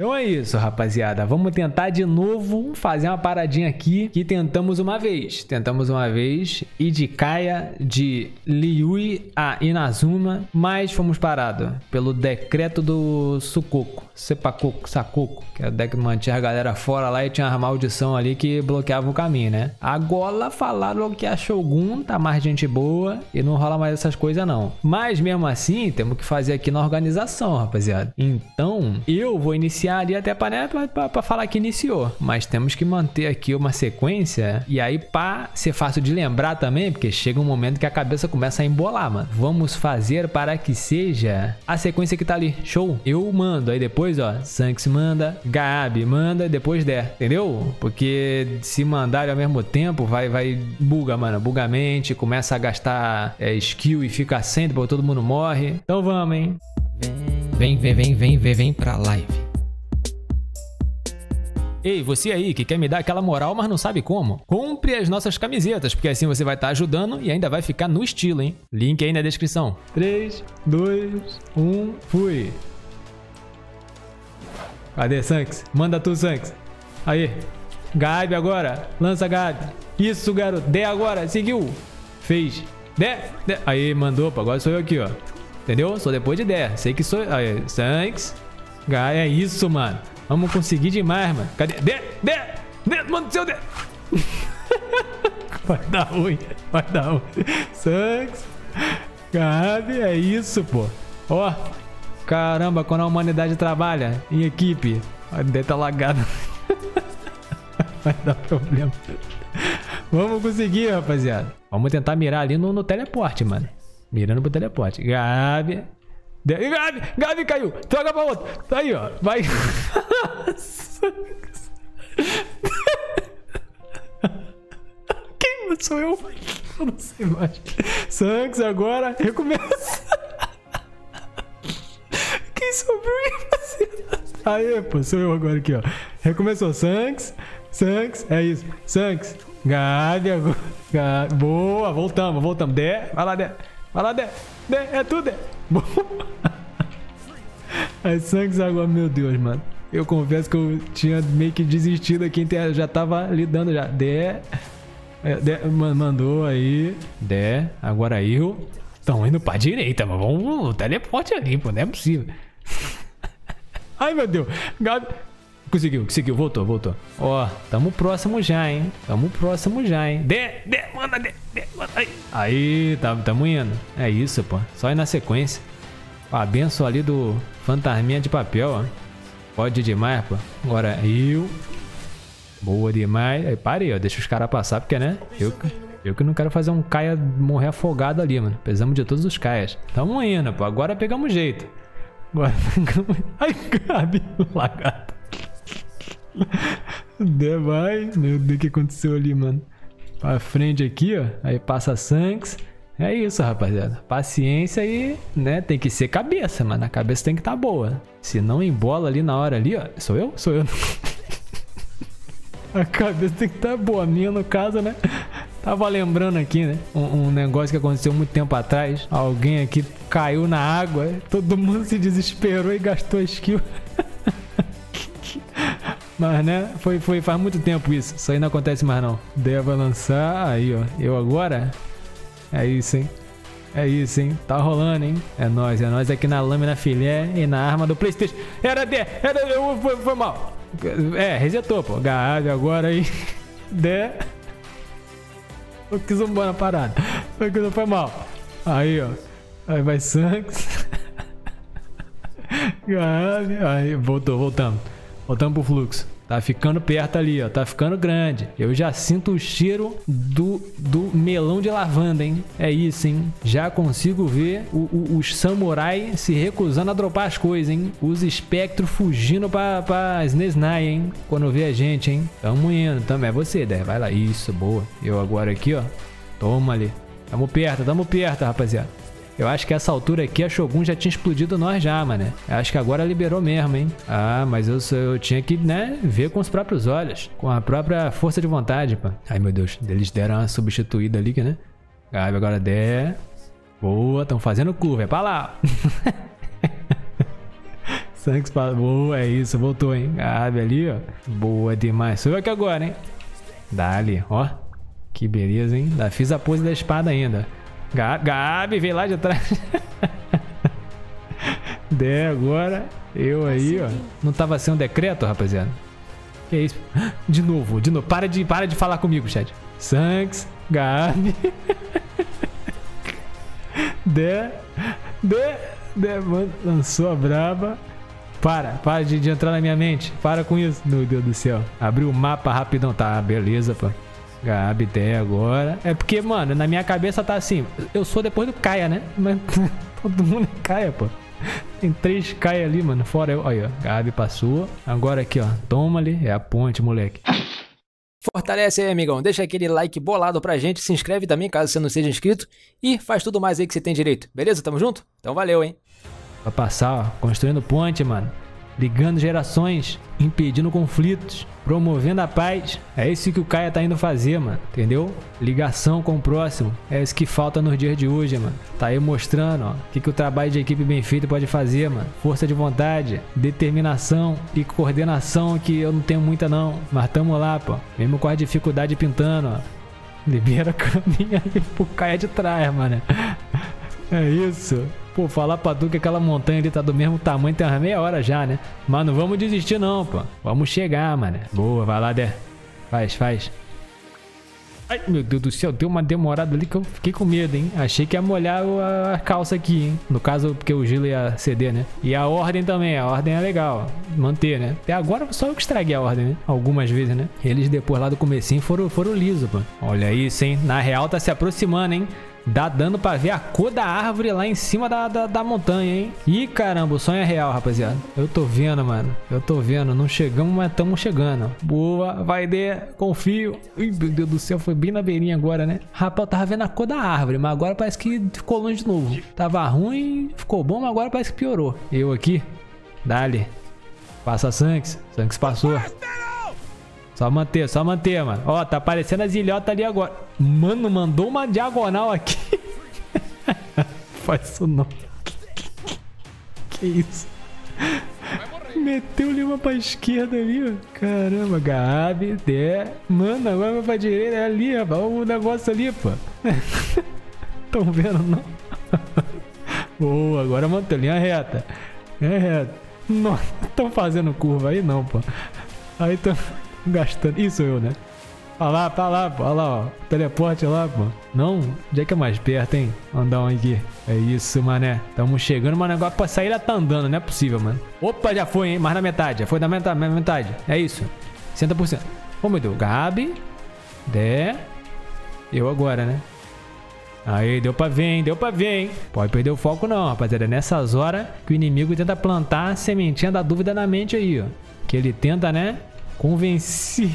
Então é isso, rapaziada. Vamos tentar de novo fazer uma paradinha aqui que tentamos uma vez. Tentamos uma vez ir de Kaia de Liui a Inazuma, mas fomos parados pelo decreto do Sukoku, Sepakoku, Sakoku, que é o deck que mantinha a galera fora lá e tinha uma maldição ali que bloqueava o caminho, né? Agora falaram que a Shogun tá mais gente boa e não rola mais essas coisas não. Mas mesmo assim, temos que fazer aqui na organização, rapaziada. Então, eu vou iniciar iniciar ali até para falar que iniciou. Mas temos que manter aqui uma sequência. E aí, para ser fácil de lembrar também, porque chega um momento que a cabeça começa a embolar, mano. Vamos fazer para que seja a sequência que tá ali. Show? Eu mando. Aí depois, ó, Sanks manda, Gabi manda, depois der. Entendeu? Porque se mandarem ao mesmo tempo, vai, vai buga, mano. Buga a mente, começa a gastar é, skill e fica sem, depois todo mundo morre. Então vamos, hein? Vem, vem, vem, vem, vem, vem pra live. Ei, você aí que quer me dar aquela moral, mas não sabe como? Compre as nossas camisetas, porque assim você vai estar tá ajudando e ainda vai ficar no estilo, hein? Link aí na descrição. 3, 2, 1, fui! Cadê Sanks? Manda tu, Sanks. Aí. Gabi agora. Lança Gabi. Isso, garoto. Dé agora. Seguiu. Fez. Dé. Dé. Aí, mandou. Agora sou eu aqui, ó. Entendeu? Sou depois de Dé. Sei que sou... Aí, Sanks. Gabi. É isso, mano. Vamos conseguir demais, mano. Cadê? Dê, dê, dê, mano do céu, dê. Vai dar ruim, vai dar ruim. Sanks. Gabi, é isso, pô. Ó, caramba, quando a humanidade trabalha em equipe, deve tá lagado. Vai dar problema. Vamos conseguir, rapaziada. Vamos tentar mirar ali no, no teleporte, mano. Mirando pro teleporte. Gabi. Gabi, Gabi caiu. Troca pra outro. Tá aí, ó. Vai. Quem sou eu? Eu não sei mais. Sanks agora. Recomeça. Quem sobrou Aí, pô. Sou eu agora aqui, ó. Recomeçou. Sanks. Sanks. É isso. Sanks. Gabi agora. Gabi. Boa. Voltamos, voltamos. Dé. Vai lá, Dé. Vai lá, Dé. Dé. É tudo, Dé. As sangues agora, meu Deus, mano. Eu confesso que eu tinha meio que desistido aqui, já tava lidando já. Dé. É, Dé mandou aí. Dé, agora eu. Estão indo pra direita, mas vamos. Teleporte ali, pô, não é possível. Ai, meu Deus. Gabi. Conseguiu, conseguiu, voltou, voltou. Ó, tamo próximo já, hein? Tamo próximo já, hein? Dé, dé, manda, dé, dé, manda aí. Aí, tá, tamo indo. É isso, pô. Só ir na sequência. A benção ali do fantasminha de papel, ó. Pode demais, pô. Agora eu. Boa demais. Aí parei, ó. Deixa os caras passar, porque, né? Eu, eu que não quero fazer um Caia morrer afogado ali, mano. Precisamos de todos os Caias. Tamo indo, pô. Agora pegamos jeito. Agora pegamos. Ai, cabe, lagarto. De vai. Meu Deus, o que aconteceu ali, mano? Pra frente aqui, ó. Aí passa Sanks. É isso, rapaziada. Paciência e, né, tem que ser cabeça, mano. A cabeça tem que estar tá boa. Se não embola ali na hora ali, ó. Sou eu? Sou eu. a cabeça tem que estar tá boa. A minha, no caso, né? Tava lembrando aqui, né? Um, um, negócio que aconteceu muito tempo atrás. Alguém aqui caiu na água. Todo mundo se desesperou e gastou a skill. Mas, né? Foi, foi faz muito tempo isso. Isso aí não acontece mais, não. Deva lançar. Aí, ó. Eu agora. É isso, hein? É isso, hein? Tá rolando, hein? É nós, é nós aqui na lâmina filé e na arma do Playstation. Era D, era eu, foi, foi mal. É, resetou, pô. Gabi agora aí. D. Eu quis um na parada. Foi que não foi mal. Aí, ó. Aí vai Sanks. Gabi. Aí, voltou, voltamos. Voltamos pro fluxo. Tá ficando perto ali, ó. Tá ficando grande. Eu já sinto o cheiro do, do melão de lavanda, hein? É isso, hein? Já consigo ver o, o, os samurai se recusando a dropar as coisas, hein? Os espectros fugindo pra, pra Snesnai, hein? Quando vê a gente, hein? Tamo indo também. É você, Dé. Vai lá. Isso, boa. Eu agora aqui, ó. Toma ali. Tamo perto, tamo perto, rapaziada. Eu acho que essa altura aqui a Shogun já tinha explodido nós já, mano. Eu acho que agora liberou mesmo, hein? Ah, mas eu, eu tinha que, né, ver com os próprios olhos. Com a própria força de vontade, pô. Ai, meu Deus. Eles deram uma substituída ali, né? Gabi agora der. Boa, estão fazendo curva. É pra lá. Sanks passou. Boa, é isso. Voltou, hein? Gabi ali, ó. Boa demais. Sou eu aqui agora, hein? Dali, ó. Que beleza, hein? Da, fiz a pose da espada ainda. Gabi, Gabi veio lá de trás. Dé agora. Eu aí, ó. Não tava sendo um decreto, rapaziada? Que isso? De novo, de novo. Para de, para de falar comigo, chat. Sanks, Gabi. Dé, Dé, Dé, mano, lançou a braba. Para, para de, de, entrar na minha mente. Para com isso. Meu Deus do céu. Abriu o mapa rapidão. Tá, beleza, pô. Gabi até agora. É porque, mano, na minha cabeça tá assim. Eu sou depois do Caia, né? Mas todo mundo é Caia, pô. Tem três Caia ali, mano. Fora eu. Aí, ó. Gabi passou. Agora aqui, ó. Toma ali. É a ponte, moleque. Fortalece aí, amigão. Deixa aquele like bolado pra gente. Se inscreve também, caso você não seja inscrito. E faz tudo mais aí que você tem direito. Beleza? Tamo junto? Então valeu, hein? Pra passar, ó, construindo ponte, mano. Ligando gerações, impedindo conflitos, promovendo a paz. É isso que o Caia tá indo fazer, mano. Entendeu? Ligação com o próximo. É isso que falta nos dias de hoje, mano. Tá aí mostrando, ó, o que, que o trabalho de equipe bem feito pode fazer, mano. Força de vontade, determinação e coordenação que eu não tenho muita não. Mas tamo lá, pô. Mesmo com a dificuldade pintando, ó. Libera caminho aí pro Caia de trás, mano. É isso. Pô, falar pra tu que aquela montanha ali tá do mesmo tamanho tem umas meia hora já, né? Mas não vamos desistir não, pô. Vamos chegar, mano. Boa, vai lá, Dé. Faz, faz. Ai, meu Deus do céu, deu uma demorada ali que eu fiquei com medo, hein? Achei que ia molhar a calça aqui, hein? No caso, porque o gelo ia ceder, né? E a ordem também, a ordem é legal, manter, né? Até agora só eu que estraguei a ordem, né? Algumas vezes, né? Eles depois lá do comecinho foram, foram liso, pô. Olha isso, hein? Na real tá se aproximando, hein? Dá dano pra ver a cor da árvore lá em cima da, da, da, montanha, hein? Ih, caramba, o sonho é real, rapaziada. Eu tô vendo, mano. Eu tô vendo. Não chegamos, mas estamos chegando. Boa, vai de, confio. Ih, meu Deus do céu, foi bem na beirinha agora, né? Rapaz, eu tava vendo a cor da árvore, mas agora parece que ficou longe de novo. Tava ruim, ficou bom, mas agora parece que piorou. Eu aqui, dali. Passa Sanks. Sanks passou. Só manter, só manter, mano. Ó, tá aparecendo as ilhotas ali agora. Mano, mandou uma diagonal aqui. Faz isso não. Que isso? Meteu-lhe uma pra esquerda ali, ó. Caramba, Gabi, Dé. Mano, agora vai pra direita, é ali, ó. O negócio ali, pô. Tão vendo, não? Boa, agora mantém linha reta. É reta. Não, tão fazendo curva aí não, pô. Aí tão gastando. Isso eu, né? Olha lá, tá lá, pô. Olha lá, ó. Teleporte lá, pô. Não? Onde é que é mais perto, hein? Andar um aqui. É isso, mané. Tamo chegando, mas o negócio pra sair tá andando. Não é possível, mano. Opa, já foi, hein? Mais na metade. Já foi na metade. Metade. É isso. 60%. Ô, meu Deus. Gabi. Dé. Eu agora, né? Aí, deu pra ver, hein? Deu pra ver, hein? Pode perder o foco não, rapaziada. É nessas horas que o inimigo tenta plantar a sementinha da dúvida na mente aí, ó. Que ele tenta, né? Convencer...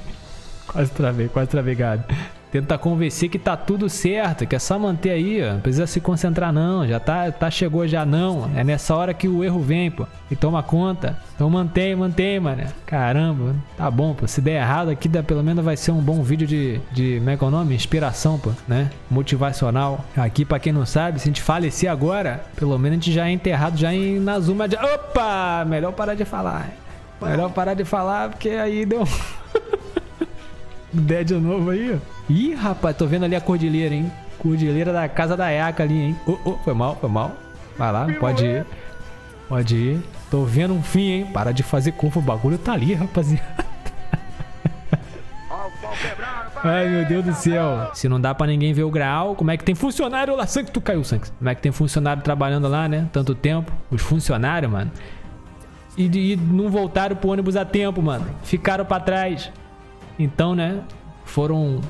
quase travei, quase travei, Gabi. Tenta convencer que tá tudo certo, que é só manter aí, ó. Não precisa se concentrar não, já tá, tá chegou já não. É nessa hora que o erro vem, pô. E toma conta. Então mantém, mantém, mano. Caramba, tá bom, pô. Se der errado aqui, dá, pelo menos vai ser um bom vídeo de, de como é que é o nome? Inspiração, pô, né? Motivacional. Aqui, pra quem não sabe, se a gente falecer agora, pelo menos a gente já é enterrado já em Nazuma de... Opa! Melhor parar de falar. Melhor parar de falar, porque aí deu... Dead de novo aí, ó. Ih, rapaz, tô vendo ali a cordilheira, hein? Cordilheira da casa da Eca ali, hein? Oh, oh, foi mal, foi mal. Vai lá, pode ir. Pode ir. Tô vendo um fim, hein? Para de fazer curva, o bagulho tá ali, rapaziada. Ai, meu Deus do céu. Se não dá pra ninguém ver o grau, como é que tem funcionário lá? Sangue, tu caiu, Sangue. Como é que tem funcionário trabalhando lá, né? Tanto tempo. Os funcionários, mano. E, e não voltaram pro ônibus a tempo, mano. Ficaram pra trás. Então, né? Foram.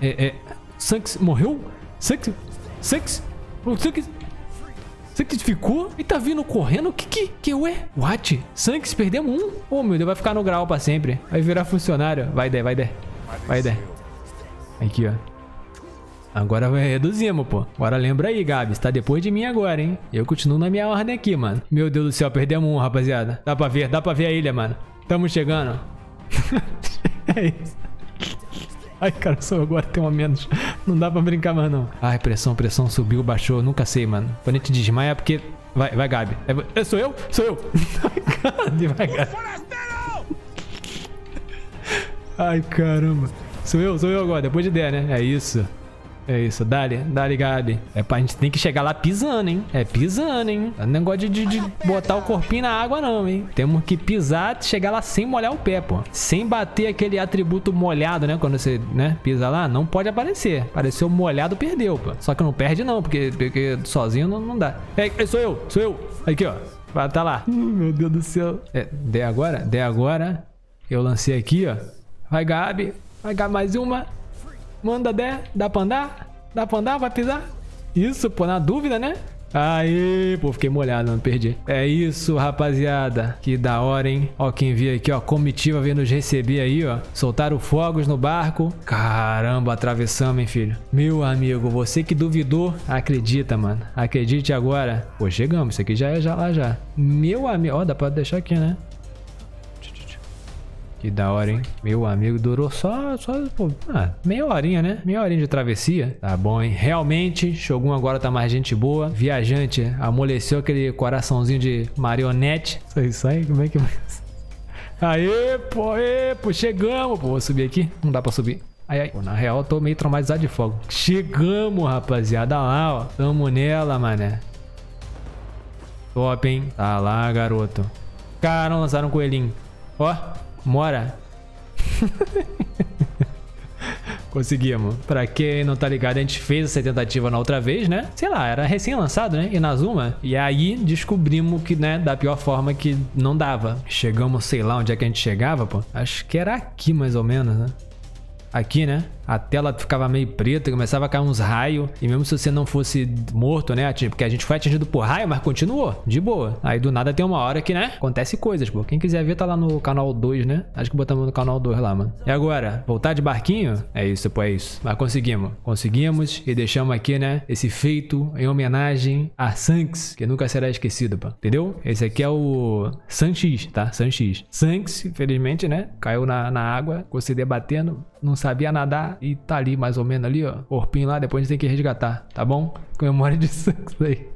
É, é, Sanks morreu? Sanks. Sanks. Sanks. Sanks ficou e tá vindo correndo? Que que que ué? What? Sanks perdemos um? Oh meu Deus, vai ficar no grau pra sempre. Vai virar funcionário. Vai der, vai der. Vai der. Aqui, ó. Agora reduzimos, pô. Agora lembra aí, Gabi. Você tá depois de mim agora, hein? Eu continuo na minha ordem aqui, mano. Meu Deus do céu, perdemos um, rapaziada. Dá pra ver, dá pra ver a ilha, mano. Tamo chegando. é isso. Ai, cara, só agora tem uma menos. Não dá pra brincar mais, não. Ai, pressão, pressão subiu, baixou. Nunca sei, mano. Quando a gente desmaia é porque Vai, vai, Gabi. É, é, sou eu? Sou eu. Vai, Gabi. Ai, caramba. Sou eu, sou eu agora, depois de ideia, né? É isso. É isso, dali, dali, Gabi. É pra gente tem que chegar lá pisando, hein? É pisando, hein? Não é negócio de, de, botar o corpinho na água, não, hein? Temos que pisar, chegar lá sem molhar o pé, pô. Sem bater aquele atributo molhado, né? Quando você, né, pisa lá, não pode aparecer. Apareceu molhado, perdeu, pô. Só que não perde, não, porque, porque sozinho não, não dá. É, sou eu, sou eu. Aqui, ó. Tá lá. meu Deus do céu. É, de agora? De agora. Eu lancei aqui, ó. Vai, Gabi. Vai, Gabi, mais uma. Manda der. Dá pra andar? Dá pra andar? Vai pisar? Isso, pô, na dúvida, né? Aí, pô, fiquei molhado, não perdi. É isso, rapaziada. Que da hora, hein? Ó, quem viu aqui, ó, comitiva veio nos receber aí, ó. Soltaram fogos no barco. Caramba, atravessamos, hein, filho? Meu amigo, você que duvidou, acredita, mano. Acredite agora. Pô, chegamos. Isso aqui já é já lá já. Meu amigo, ó, dá pra deixar aqui, né? Que da hora, hein? Meu amigo, durou só, só pô, ah, meia horinha, né? Meia horinha de travessia. Tá bom, hein? Realmente, Shogun agora tá mais gente boa. Viajante amoleceu aquele coraçãozinho de marionete. Isso aí, isso aí, como é que... Aê, pô, aê, pô, chegamos. Pô, vou subir aqui. Não dá pra subir. Ai, ai. Pô, na real, eu tô meio traumatizado de fogo. Chegamos, rapaziada. lá, ó. Tamo nela, mané. Top, hein? Tá lá, garoto. Cara, lançaram um coelhinho. Ó. Mora. Conseguimos. Pra quem não tá ligado, a gente fez essa tentativa na outra vez, né? Sei lá, era recém-lançado, né? Inazuma. E aí descobrimos que, né, da pior forma que não dava. Chegamos, sei lá onde é que a gente chegava, pô. Acho que era aqui mais ou menos, né? Aqui, né? a tela ficava meio preta, começava a cair uns raios. E mesmo se você não fosse morto, né? Porque a gente foi atingido por raio, mas continuou, de boa. Aí do nada tem uma hora que, né? Acontece coisas, pô. Quem quiser ver, tá lá no canal 2, né? Acho que botamos no canal 2 lá, mano. E agora, voltar de barquinho? É isso, pô, é isso. Mas conseguimos. Conseguimos e deixamos aqui, né? Esse feito em homenagem a Sanks, que nunca será esquecido, pô. Entendeu? Esse aqui é o Sanx, tá? Sanx. Sanks, infelizmente, né? Caiu na, na água, ficou se debatendo, não sabia nadar e tá ali, mais ou menos ali, ó. Corpinho lá, depois a gente tem que resgatar, tá bom? Com memória de sangue aí.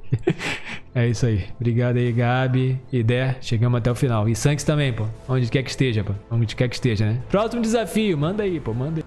é isso aí. Obrigado aí, Gabi Dé. Chegamos até o final. E Sanks também, pô. Onde quer que esteja, pô. Onde quer que esteja, né? Próximo desafio, manda aí, pô. Manda aí.